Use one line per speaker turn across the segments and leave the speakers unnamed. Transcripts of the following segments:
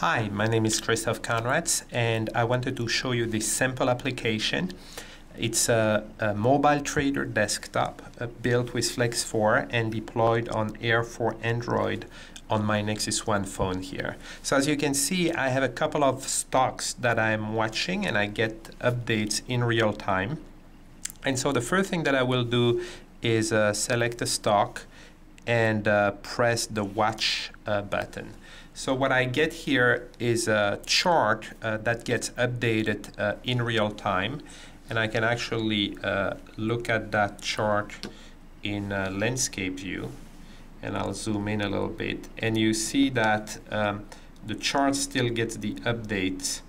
Hi, my name is Christophe Coenraets and I wanted to show you this simple application. It's a, a mobile trader desktop uh, built with Flex 4 and deployed on Air for Android on my Nexus 1 phone here. So as you can see, I have a couple of stocks that I'm watching and I get updates in real time. And so the first thing that I will do is uh, select a stock and uh, press the watch uh, button. So what I get here is a chart uh, that gets updated uh, in real time and I can actually uh, look at that chart in landscape view and I'll zoom in a little bit and you see that um, the chart still gets the updates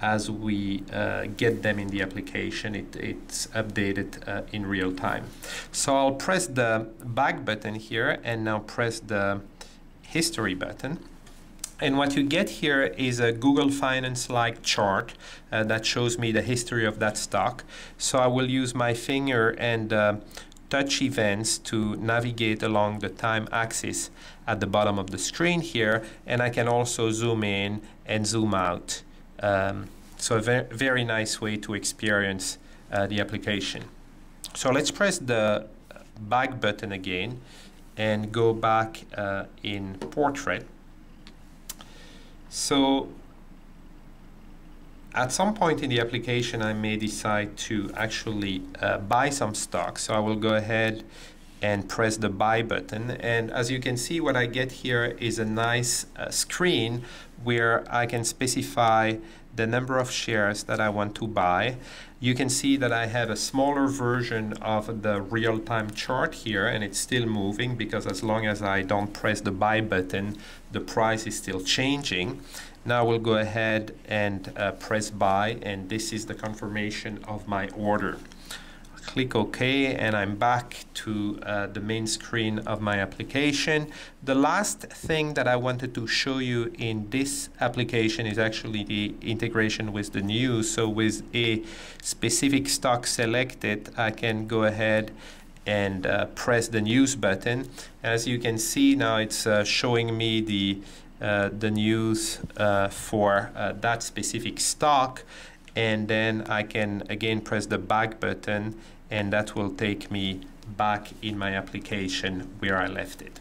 as we uh, get them in the application. It, it's updated uh, in real time. So I'll press the back button here and now press the history button. And what you get here is a Google Finance-like chart uh, that shows me the history of that stock. So I will use my finger and uh, touch events to navigate along the time axis at the bottom of the screen here. And I can also zoom in and zoom out. Um, so a very, very nice way to experience uh, the application. So let's press the back button again and go back uh, in portrait. So at some point in the application, I may decide to actually uh, buy some stock. So I will go ahead and press the buy button. And as you can see, what I get here is a nice uh, screen where I can specify the number of shares that I want to buy. You can see that I have a smaller version of the real-time chart here and it's still moving because as long as I don't press the buy button, the price is still changing. Now we'll go ahead and uh, press buy and this is the confirmation of my order click OK and I'm back to uh, the main screen of my application. The last thing that I wanted to show you in this application is actually the integration with the news. So with a specific stock selected, I can go ahead and uh, press the news button. As you can see now it's uh, showing me the uh, the news uh, for uh, that specific stock and then I can again press the back button and that will take me back in my application where I left it.